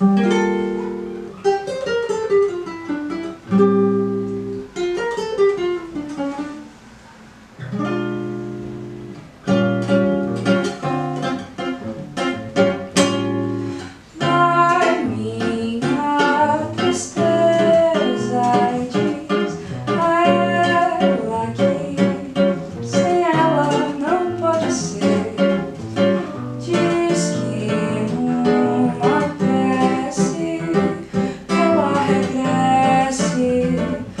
Thank you. Bye.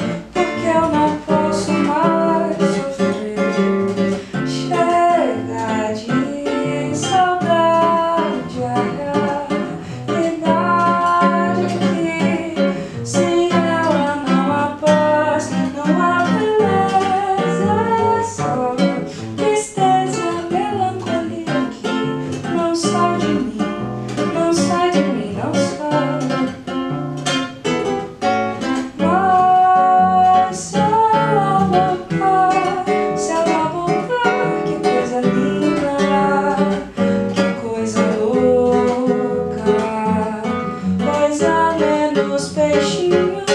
De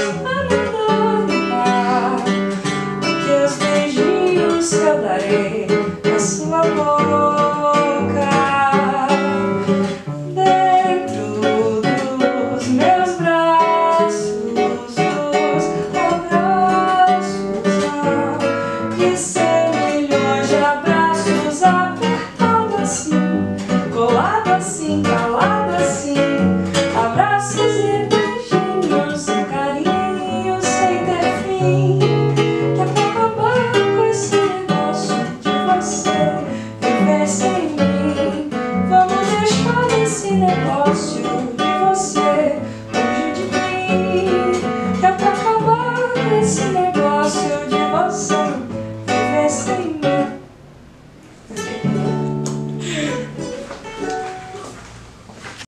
você longe de mim. É pra acabar esse